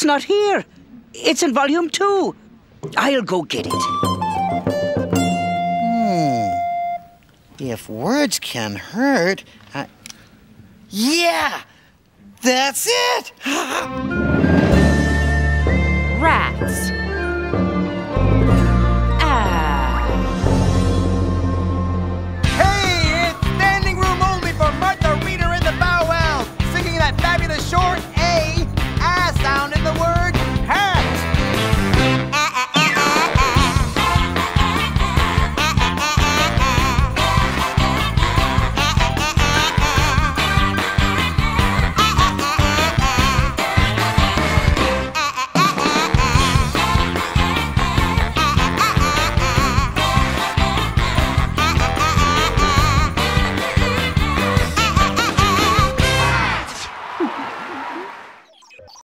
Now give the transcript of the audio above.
It's not here. It's in volume two. I'll go get it. Hmm. If words can hurt, I... yeah, that's it.